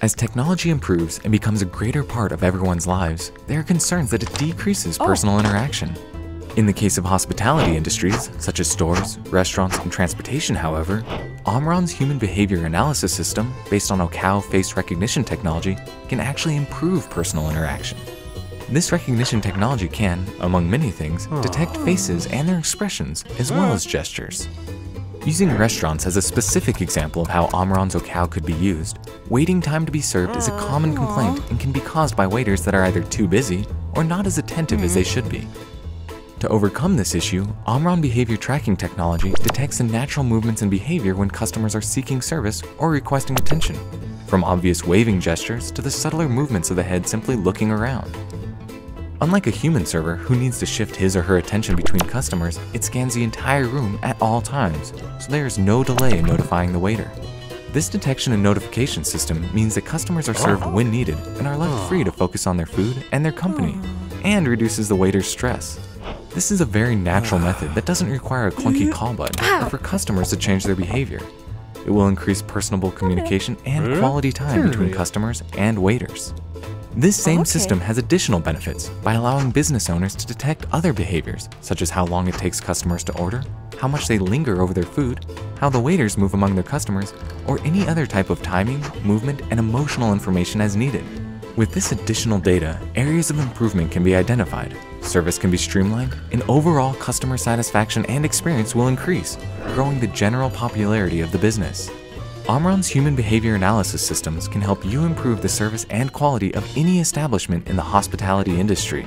As technology improves and becomes a greater part of everyone's lives, there are concerns that it decreases oh. personal interaction. In the case of hospitality industries, such as stores, restaurants, and transportation, however, Omron's human behavior analysis system, based on Okao face recognition technology, can actually improve personal interaction. This recognition technology can, among many things, detect faces and their expressions, as well as gestures. Using restaurants as a specific example of how Omron's Okao could be used, waiting time to be served is a common complaint and can be caused by waiters that are either too busy or not as attentive as they mm-hmm. should be. To overcome this issue, Omron behavior tracking technology detects the natural movements and behavior when customers are seeking service or requesting attention, from obvious waving gestures to the subtler movements of the head simply looking around. Unlike a human server who needs to shift his or her attention between customers, it scans the entire room at all times, so there is no delay in notifying the waiter. This detection and notification system means that customers are served oh. when needed and are left free to focus on their food and their company, and reduces the waiter's stress. This is a very natural method that doesn't require a clunky call button or for customers to change their behavior. It will increase personable communication and quality time between customers and waiters. This same Okay. system has additional benefits by allowing business owners to detect other behaviors, such as how long it takes customers to order, how much they linger over their food, how the waiters move among their customers, or any other type of timing, movement, and emotional information as needed. With this additional data, areas of improvement can be identified, service can be streamlined, and overall customer satisfaction and experience will increase, growing the general popularity of the business. Omron's human behavior analysis systems can help you improve the service and quality of any establishment in the hospitality industry.